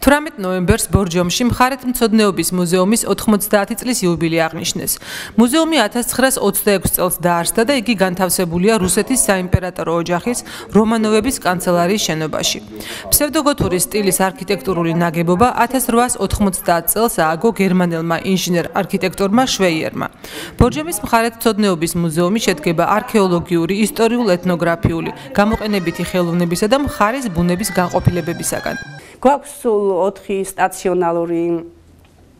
18 ნოემბერს ბორჯომში მხარეთმცოდნეობის მუზეუმის 90 წლის იუბილე აღნიშნეს. მუზეუმი 1926 წელს დაარსდა და იგი განთავსებულია რუსეთის საიმპერატორო ოჯახის რომანოვების კანცელარიის შენობაში. ფსევდოგოთური სტილის არქიტექტურული ნაგებობა 1890 წელს ააგო გერმანელმა ინჟინერ-არქიტექტორმა შვეიერმა. ბორჯომის მხარეთმცოდნეობის მუზეუმი შედგება არქეოლოგიური, ისტორიულ-ეთნოგრაფიული, გამოყენებითი ხელოვნებისა და მხარის ბუნების განყოფილებებისაგან. გვაქვს სულ 4 სტაციონალური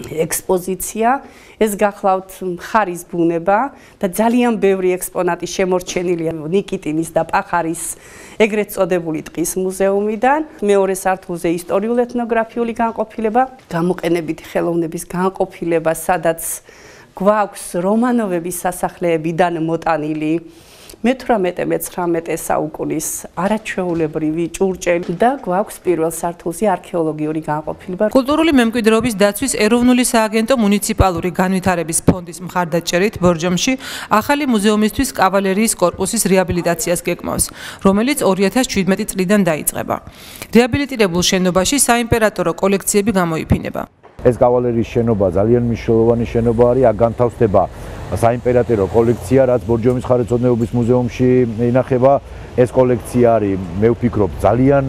ექსპოზიცია. ეს გახლავთ ხარის ბუნება და ძალიან ბევრი ექსპონატი შემორჩენილია ნიკიტინის და პახარის ეგრეთ წოდებული ტყის მუზეუმიდან. მეორე სართულზე ისტორიულ-ეთნოგრაფიული განყოფილება, გამოყენებითი ხელოვნების განყოფილება, სადაც გვაქვს რომანოვების სასახლეებიდან მოტანილი მე-18-მე-19 საუკუნის არაჩვეულებრივი ჭურჭელი და გვაქვს პირველ სართულზე არქეოლოგიური განყოფილება. კულტურული მემკვიდრეობის დაცვის ეროვნული სააგენტო მუნიციპალური განვითარების ფონდის მხარდაჭერით ბორჯომში ახალი მუზეუმისთვის კავალერიის корпуსის რეაბილიტაციას გეკმავს, რომელიც 2017 წლიდან დაიწყება. რეაბილიტირებულ შენობაში საიმპერატორო კოლექციები გამოიფინება. ეს კავალერიის შენობა ძალიან მნიშვნელოვანი შენობა არის, აქ განთავსდება საიმპერატორო კოლექცია, რაც ბორჯომის ხარეთწოდნეობის მუზეუმში ინახება. ეს კოლექცია არის, მე ვფიქრობ, ძალიან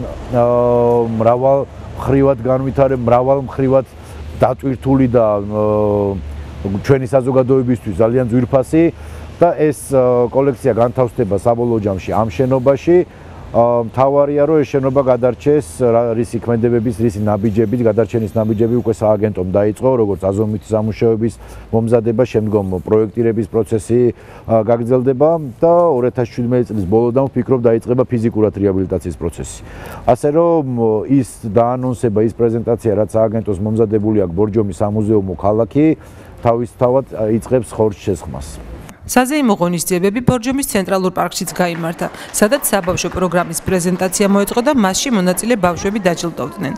მრავალ ხრივად განვითარებ, მრავალ ხრივად დატვირთული და ჩვენი საზოგადოებისთვის ძალიან ძვირფასი და ეს კოლექცია განთავსდება საბოლოო ჯამში ამ შენობაში. მთავარია რომ ეს შენობა გადარჩეს რისი ქმედებების, რისი ნაბიჯების, გადარჩენის ნაბიჯები უკვე სააგენტომ დაიწყო, როგორც აზომვითი სამუშაოების მომზადება, შემდგომ პროექტირების პროცესი გაგრძელდება და 2017 წლის ბოლოდან ვფიქრობ დაიწყება ფიზიკურად რეაბილიტაციის პროცესი. ასე რომ ის დაანონსება, ის პრეზენტაცია, რაც სააგენტოს მომზადებული აქვს ბორჯომის სამუზეუმო ქალაქი, თავისთავად იწყებს ხორცს შესხმას. საზეიმო ღონისძიებები ბორჯომის ცენტრალურ პარკშიც გამართა, სადაც საბავშვო პროგრამის პრეზენტაცია მოეწყო და მასში მონაწილე ბავშვები დაჯილდოვდნენ.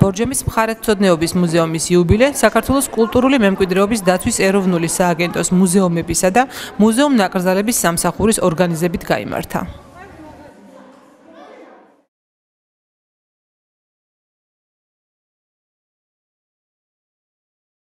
ბორჯომის მხარეთმცოდნეობის მუზეუმის იუბილე საქართველოს კულტურული მემკვიდრეობის დაცვის ეროვნული სააგენტოს მუზეუმებისა და მუზეუმ ნაკრძალების სამსახურის ორგანიზებით გამართა.